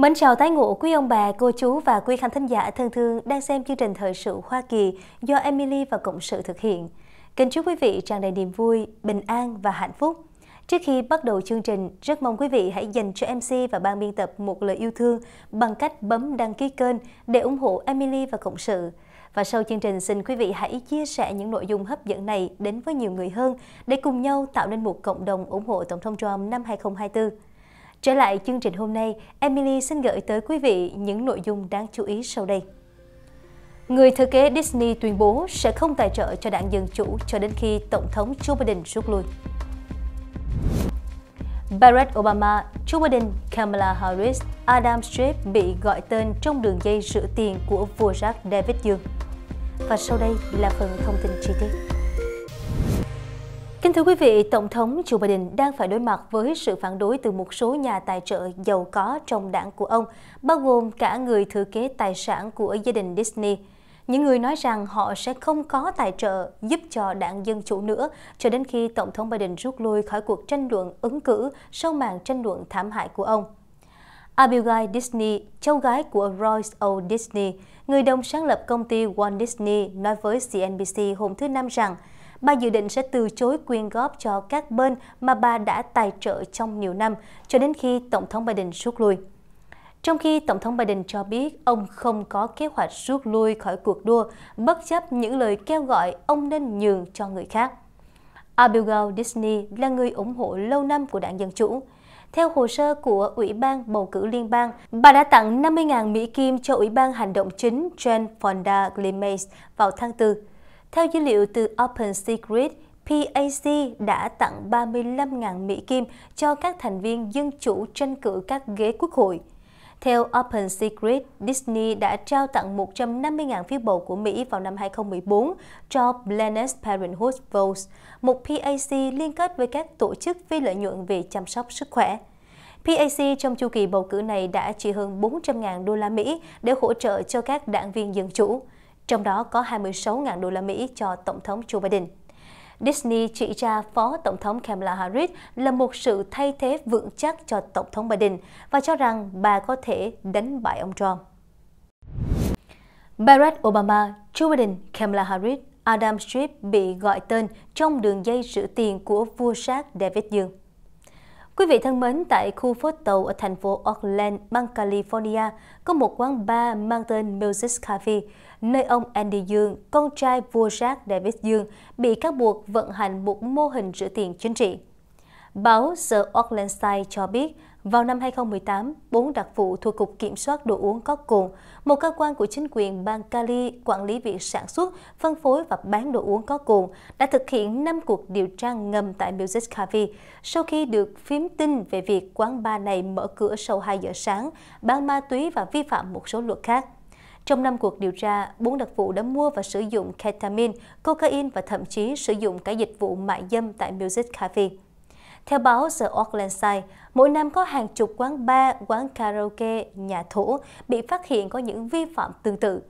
Mến chào tái ngộ quý ông bà, cô chú và quý khán thính giả thân thương đang xem chương trình thời sự Hoa Kỳ do Emily và Cộng sự thực hiện. Kính chúc quý vị tràn đầy niềm vui, bình an và hạnh phúc. Trước khi bắt đầu chương trình, rất mong quý vị hãy dành cho MC và ban biên tập một lời yêu thương bằng cách bấm đăng ký kênh để ủng hộ Emily và Cộng sự. Và sau chương trình, xin quý vị hãy chia sẻ những nội dung hấp dẫn này đến với nhiều người hơn để cùng nhau tạo nên một cộng đồng ủng hộ Tổng thống Trump năm 2024. Trở lại chương trình hôm nay, Emily xin gửi tới quý vị những nội dung đáng chú ý sau đây. Người thừa kế Disney tuyên bố sẽ không tài trợ cho đảng Dân Chủ cho đến khi Tổng thống Joe Biden rút lui. Barack Obama, Joe Biden, Kamala Harris, Adam Schiff bị gọi tên trong đường dây rửa tiền của vua Jack David Dương. Và sau đây là phần thông tin chi tiết. Kính thưa quý vị, Tổng thống Joe Biden đang phải đối mặt với sự phản đối từ một số nhà tài trợ giàu có trong đảng của ông, bao gồm cả người thừa kế tài sản của gia đình Disney. Những người nói rằng họ sẽ không có tài trợ giúp cho đảng Dân Chủ nữa cho đến khi Tổng thống Biden rút lui khỏi cuộc tranh luận ứng cử sau màn tranh luận thảm hại của ông. Abigail Disney, cháu gái của Royce O. Disney, người đồng sáng lập công ty Walt Disney, nói với CNBC hôm thứ Năm rằng bà dự định sẽ từ chối quyên góp cho các bên mà bà đã tài trợ trong nhiều năm cho đến khi Tổng thống Biden rút lui. Trong khi Tổng thống Biden cho biết ông không có kế hoạch rút lui khỏi cuộc đua, bất chấp những lời kêu gọi ông nên nhường cho người khác. Abigail Disney là người ủng hộ lâu năm của đảng Dân Chủ. Theo hồ sơ của Ủy ban Bầu cử Liên bang, bà đã tặng 50.000 Mỹ Kim cho Ủy ban Hành động chính Jen Fonda Glimace vào tháng 4. Theo dữ liệu từ Open Secret, PAC đã tặng 35.000 Mỹ Kim cho các thành viên dân chủ tranh cử các ghế quốc hội. Theo Open Secret, Disney đã trao tặng 150.000 phiếu bầu của Mỹ vào năm 2014 cho Planned Parenthood Votes, một PAC liên kết với các tổ chức phi lợi nhuận về chăm sóc sức khỏe. PAC trong chu kỳ bầu cử này đã chi hơn 400.000 đô la Mỹ để hỗ trợ cho các đảng viên dân chủ trong đó có 26.000 đô la Mỹ cho Tổng thống Joe Biden. Disney chỉ ra Phó Tổng thống Kamala Harris là một sự thay thế vững chắc cho Tổng thống Biden và cho rằng bà có thể đánh bại ông Trump. Barack Obama, Joe Biden, Kamala Harris, Adam Schiff bị gọi tên trong đường dây rửa tiền của vua sát David Dương. Quý vị thân mến, tại khu phố tàu ở thành phố Oakland, bang California, có một quán bar mang tên Music Cafe, nơi ông Andy Dương, con trai vua Jack David Dương, bị cáo buộc vận hành một mô hình rửa tiền chính trị. Báo The Auckland Side cho biết, vào năm 2018, bốn đặc vụ thuộc Cục Kiểm soát Đồ uống có cồn, một cơ quan của chính quyền bang Cali quản lý việc sản xuất, phân phối và bán đồ uống có cồn, đã thực hiện 5 cuộc điều tra ngầm tại Music Cafe sau khi được phím tin về việc quán bar này mở cửa sau 2 giờ sáng, bán ma túy và vi phạm một số luật khác. Trong năm cuộc điều tra, bốn đặc vụ đã mua và sử dụng ketamine, cocaine và thậm chí sử dụng cả dịch vụ mại dâm tại Music Cafe. Theo báo The Auckland Side, mỗi năm có hàng chục quán bar, quán karaoke, nhà thổ bị phát hiện có những vi phạm tương tự.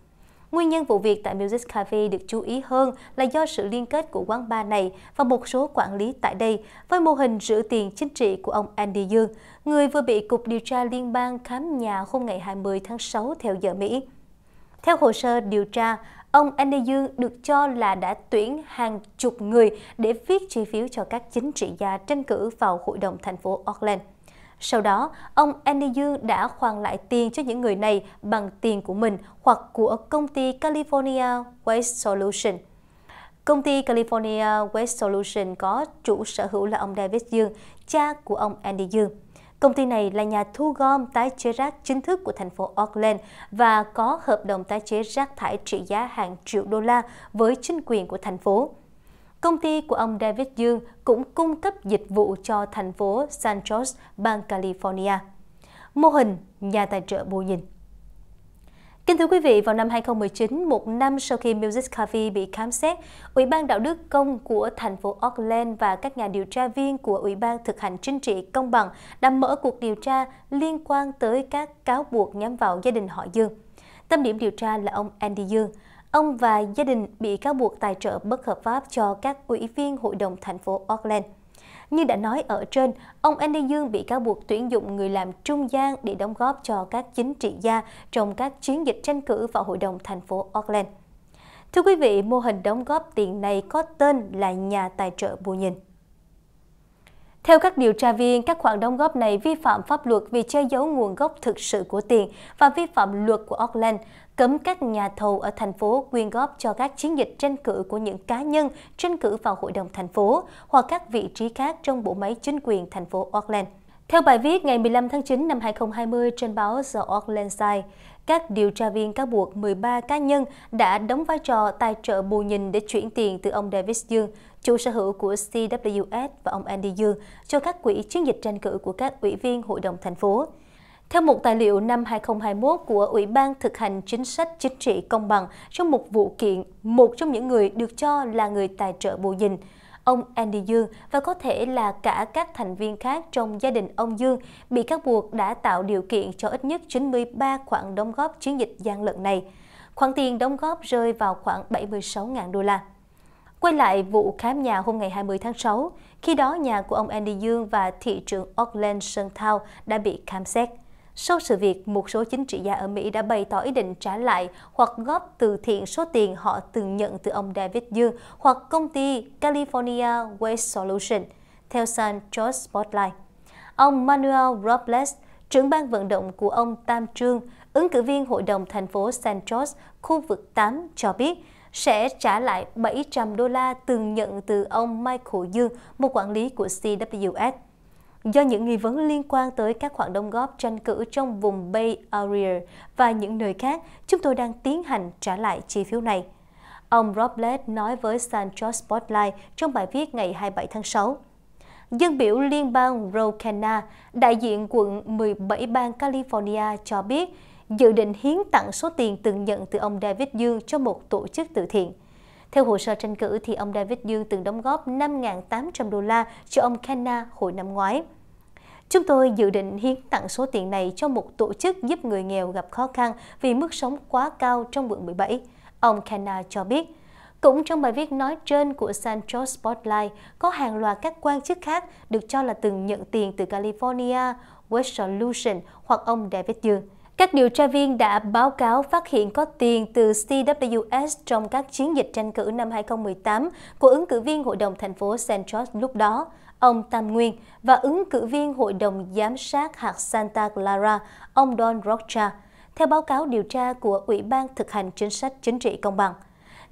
Nguyên nhân vụ việc tại Music Cafe được chú ý hơn là do sự liên kết của quán bar này và một số quản lý tại đây với mô hình rửa tiền chính trị của ông Andy Dương, người vừa bị Cục Điều tra Liên bang khám nhà hôm ngày 20 tháng 6 theo giờ Mỹ. Theo hồ sơ điều tra, ông Andy Dương được cho là đã tuyển hàng chục người để viết chi phiếu cho các chính trị gia tranh cử vào Hội đồng thành phố Auckland. Sau đó, ông Andy Dương đã khoan lại tiền cho những người này bằng tiền của mình hoặc của công ty California Waste Solution. Công ty California Waste Solution có chủ sở hữu là ông David Dương, cha của ông Andy Dương. Công ty này là nhà thu gom tái chế rác chính thức của thành phố Auckland và có hợp đồng tái chế rác thải trị giá hàng triệu đô la với chính quyền của thành phố. Công ty của ông David Dương cũng cung cấp dịch vụ cho thành phố San Jose, bang California. Mô hình nhà tài trợ bù nhìn Kính thưa quý vị, vào năm 2019, một năm sau khi Music Cafe bị khám xét, Ủy ban Đạo đức Công của thành phố Auckland và các nhà điều tra viên của Ủy ban Thực hành Chính trị Công bằng đã mở cuộc điều tra liên quan tới các cáo buộc nhắm vào gia đình họ Dương. Tâm điểm điều tra là ông Andy Dương. Ông và gia đình bị cáo buộc tài trợ bất hợp pháp cho các ủy viên Hội đồng thành phố Auckland. Như đã nói ở trên, ông Andy Dương bị cáo buộc tuyển dụng người làm trung gian để đóng góp cho các chính trị gia trong các chiến dịch tranh cử vào Hội đồng thành phố Auckland. Thưa quý vị, mô hình đóng góp tiền này có tên là nhà tài trợ bù nhìn. Theo các điều tra viên, các khoản đóng góp này vi phạm pháp luật vì che giấu nguồn gốc thực sự của tiền và vi phạm luật của Auckland, cấm các nhà thầu ở thành phố quyên góp cho các chiến dịch tranh cử của những cá nhân tranh cử vào hội đồng thành phố hoặc các vị trí khác trong bộ máy chính quyền thành phố Auckland. Theo bài viết ngày 15 tháng 9 năm 2020 trên báo The Auckland Side, các điều tra viên cáo buộc 13 cá nhân đã đóng vai trò tài trợ bù nhìn để chuyển tiền từ ông Davis Dương, chủ sở hữu của CWS và ông Andy Dương cho các quỹ chiến dịch tranh cử của các ủy viên Hội đồng thành phố. Theo một tài liệu năm 2021 của Ủy ban thực hành chính sách chính trị công bằng trong một vụ kiện, một trong những người được cho là người tài trợ bù dình, ông Andy Dương và có thể là cả các thành viên khác trong gia đình ông Dương bị các buộc đã tạo điều kiện cho ít nhất 93 khoản đóng góp chiến dịch gian lận này. Khoản tiền đóng góp rơi vào khoảng 76.000 đô la. Quay lại vụ khám nhà hôm ngày 20 tháng 6, khi đó nhà của ông Andy Dương và thị trưởng Auckland Sơn Thao đã bị khám xét. Sau sự việc, một số chính trị gia ở Mỹ đã bày tỏ ý định trả lại hoặc góp từ thiện số tiền họ từng nhận từ ông David Dương hoặc công ty California Waste Solution, theo San George Spotlight. Ông Manuel Robles, trưởng ban vận động của ông Tam Trương, ứng cử viên Hội đồng thành phố San George, khu vực 8, cho biết sẽ trả lại 700 đô la từng nhận từ ông Michael Dương, một quản lý của CWS do những nghi vấn liên quan tới các khoản đóng góp tranh cử trong vùng Bay Area và những nơi khác, chúng tôi đang tiến hành trả lại chi phiếu này. Ông Robles nói với San Jose Spotlight trong bài viết ngày 27 tháng 6. Dân biểu liên bang Rocana, đại diện quận 17 bang California cho biết dự định hiến tặng số tiền từng nhận từ ông David Dương cho một tổ chức từ thiện. Theo hồ sơ tranh cử thì ông David Dương từng đóng góp 5.800 đô la cho ông Kenna hồi năm ngoái. Chúng tôi dự định hiến tặng số tiền này cho một tổ chức giúp người nghèo gặp khó khăn vì mức sống quá cao trong quận 17. Ông Kenna cho biết. Cũng trong bài viết nói trên của San Jose Spotlight, có hàng loạt các quan chức khác được cho là từng nhận tiền từ California, West Solution hoặc ông David Dương. Các điều tra viên đã báo cáo phát hiện có tiền từ CWS trong các chiến dịch tranh cử năm 2018 của ứng cử viên Hội đồng thành phố St. George lúc đó, ông Tam Nguyên, và ứng cử viên Hội đồng Giám sát hạt Santa Clara, ông Don Rocha, theo báo cáo điều tra của Ủy ban thực hành chính sách chính trị công bằng.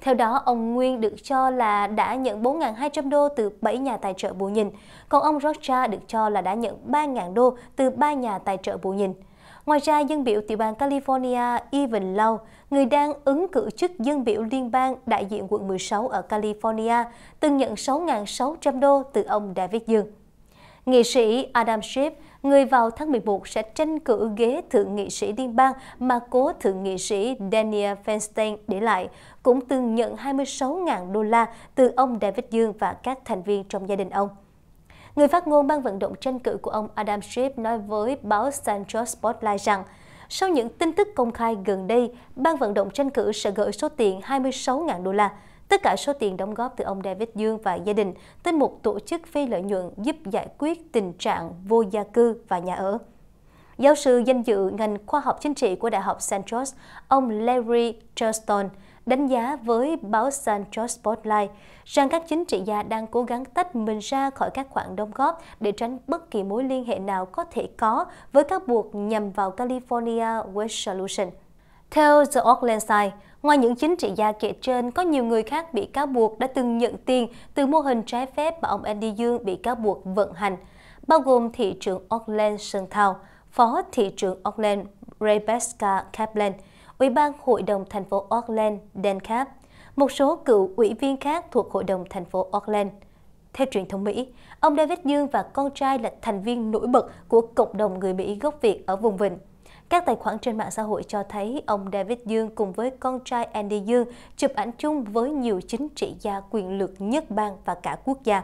Theo đó, ông Nguyên được cho là đã nhận 4.200 đô từ 7 nhà tài trợ bù nhìn, còn ông Rocha được cho là đã nhận 3.000 đô từ 3 nhà tài trợ bù nhìn. Ngoài ra, dân biểu tiểu bang California Evan Lau, người đang ứng cử chức dân biểu liên bang đại diện quận 16 ở California, từng nhận 6.600 đô từ ông David Dương. Nghị sĩ Adam Schiff, người vào tháng 11 sẽ tranh cử ghế thượng nghị sĩ liên bang mà cố thượng nghị sĩ Daniel Feinstein để lại, cũng từng nhận 26.000 đô la từ ông David Dương và các thành viên trong gia đình ông. Người phát ngôn ban vận động tranh cử của ông Adam Schiff nói với báo San Jose Spotlight rằng, sau những tin tức công khai gần đây, ban vận động tranh cử sẽ gửi số tiền 26.000 đô la, tất cả số tiền đóng góp từ ông David Dương và gia đình tới một tổ chức phi lợi nhuận giúp giải quyết tình trạng vô gia cư và nhà ở. Giáo sư danh dự ngành khoa học chính trị của Đại học St. George, ông Larry Churston, đánh giá với báo San Jose Spotlight rằng các chính trị gia đang cố gắng tách mình ra khỏi các khoản đóng góp để tránh bất kỳ mối liên hệ nào có thể có với các buộc nhằm vào California Waste Solution. Theo The Auckland Side, ngoài những chính trị gia kể trên, có nhiều người khác bị cáo buộc đã từng nhận tiền từ mô hình trái phép mà ông Andy Dương bị cáo buộc vận hành, bao gồm thị trưởng Auckland Sơn Thao, phó thị trưởng Auckland Rebecca Kaplan, Ủy ban Hội đồng thành phố Auckland, Dan Cap, một số cựu ủy viên khác thuộc Hội đồng thành phố Auckland. Theo truyền thông Mỹ, ông David Dương và con trai là thành viên nổi bật của cộng đồng người Mỹ gốc Việt ở vùng Vịnh. Các tài khoản trên mạng xã hội cho thấy ông David Dương cùng với con trai Andy Dương chụp ảnh chung với nhiều chính trị gia quyền lực nhất bang và cả quốc gia.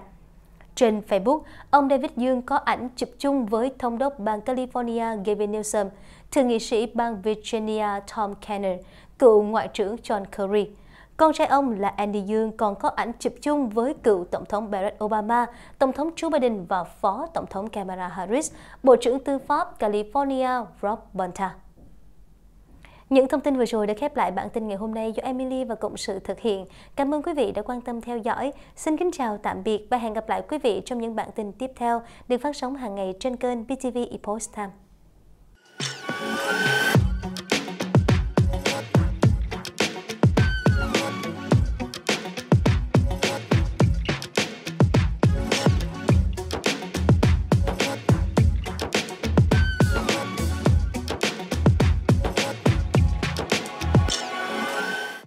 Trên Facebook, ông David Dương có ảnh chụp chung với thống đốc bang California Gavin Newsom, thượng nghị sĩ bang Virginia Tom Kenner, cựu Ngoại trưởng John Kerry. Con trai ông là Andy Dương còn có ảnh chụp chung với cựu Tổng thống Barack Obama, Tổng thống Joe Biden và Phó Tổng thống Kamala Harris, Bộ trưởng Tư pháp California Rob Bonta. Những thông tin vừa rồi đã khép lại bản tin ngày hôm nay do Emily và Cộng sự thực hiện. Cảm ơn quý vị đã quan tâm theo dõi. Xin kính chào, tạm biệt và hẹn gặp lại quý vị trong những bản tin tiếp theo được phát sóng hàng ngày trên kênh BTV Epoch Time.